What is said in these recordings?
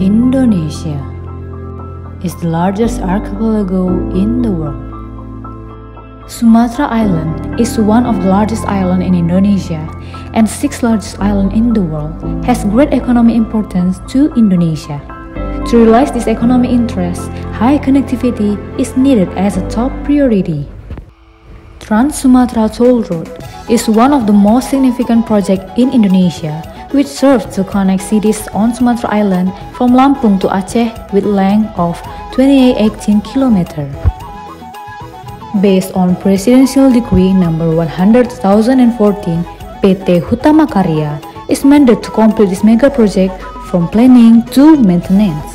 Indonesia is the largest archipelago in the world. Sumatra Island is one of the largest islands in Indonesia and sixth largest island in the world, has great economic importance to Indonesia. To realize this economic interest, high connectivity is needed as a top priority. Trans-Sumatra Toll Road is one of the most significant projects in Indonesia, which serves to connect cities on Sumatra Island from Lampung to Aceh with length of 2818 km. Based on Presidential Decree number 100,014, PT Hutama Karya is mandated to complete this mega project from planning to maintenance.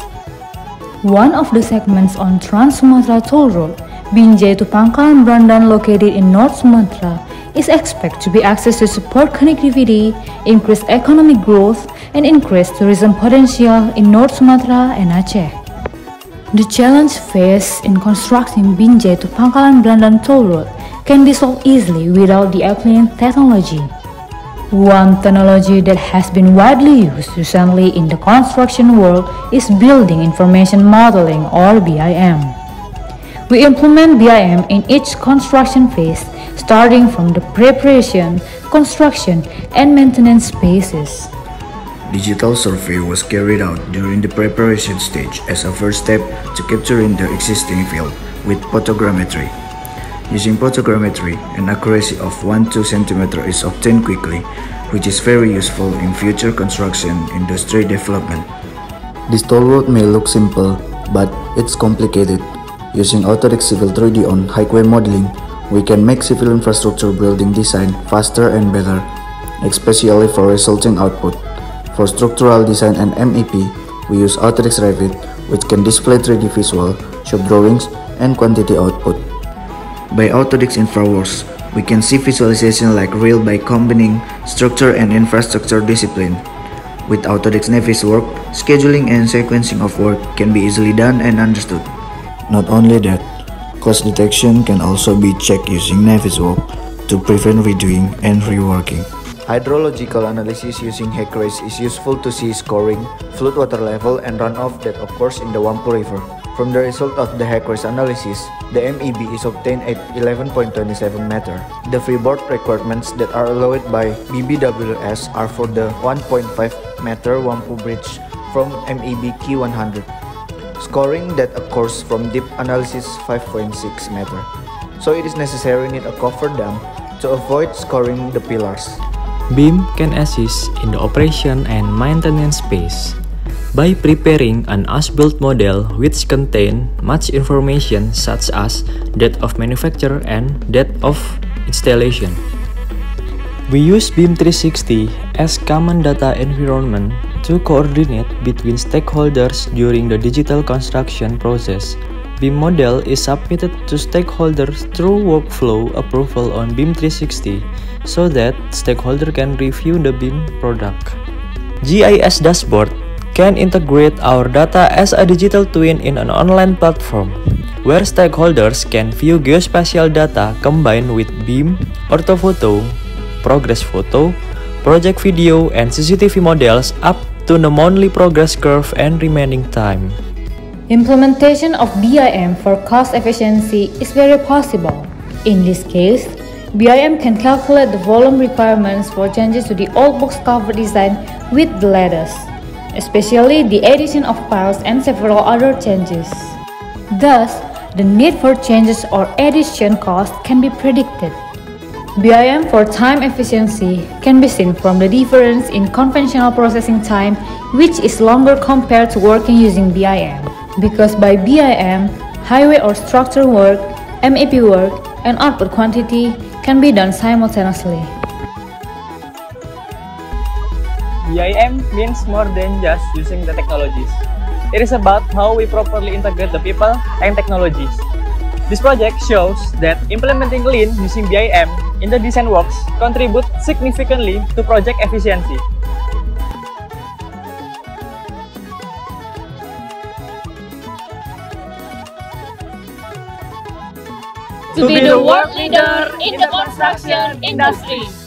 One of the segments on Trans-Sumatra Toll Road, Binjai to Pangkalan Brandan located in North Sumatra, is expected to be accessed to support connectivity, increase economic growth, and increase tourism potential in North Sumatra and Aceh. The challenge faced in constructing Binjai to Pangkalan Brandan Toll Road can be solved easily without the Airplane technology. One technology that has been widely used recently in the construction world is Building Information Modeling or BIM. We implement BIM in each construction phase, starting from the preparation, construction, and maintenance phases. Digital survey was carried out during the preparation stage as a first step to capturing the existing field with photogrammetry. Using photogrammetry, an accuracy of 1-2 cm is obtained quickly, which is very useful in future construction industry development. This toll road may look simple, but it's complicated. Using Autodesk Civil 3D on highway modeling, we can make civil infrastructure building design faster and better, especially for resulting output. For structural design and MEP, we use Autodesk Revit, which can display 3D visual, show drawings, and quantity output. By Autodesk InfraWorks, we can see visualization like real by combining structure and infrastructure discipline. With Autodesk Navisworks, scheduling and sequencing of work can be easily done and understood. Not only that, clash detection can also be checked using Navisworks to prevent redoing and reworking. Hydrological analysis using HEC-RAS is useful to see scouring, flood water level, and runoff that occurs in the Wampu River. From the result of the HEC-RAS analysis, the MEB is obtained at 11.27 meter. The freeboard requirements that are allowed by BBWS are for the 1.5 meter Wampu bridge from MEB Key 100. Scouring that occurs from deep analysis 5.6 meter. So it is necessary need a cover dam to avoid scouring the pillars. BIM can assist in the operation and maintenance space by preparing an as-built model which contain much information such as date of manufacture and date of installation. We use BIM 360 as common data environment to coordinate between stakeholders during the digital construction process. BIM model is submitted to stakeholders through workflow approval on BIM 360 so that stakeholder can review the BIM product. GIS dashboard can integrate our data as a digital twin in an online platform, where stakeholders can view geospatial data combined with BIM, orthophoto, progress photo, project video, and CCTV models up to the monthly progress curve and remaining time. Implementation of BIM for cost efficiency is very possible. In this case, BIM can calculate the volume requirements for changes to the old box cover design with the latest especially the addition of piles and several other changes. Thus, the need for changes or addition cost can be predicted. BIM for time efficiency can be seen from the difference in conventional processing time which is longer compared to working using BIM. Because by BIM, highway or structure work, MEP work, and output quantity can be done simultaneously. BIM means more than just using the technologies. It is about how we properly integrate the people and technologies. This project shows that implementing Lean using BIM in the design works contribute significantly to project efficiency. To be the world leader in the construction industry.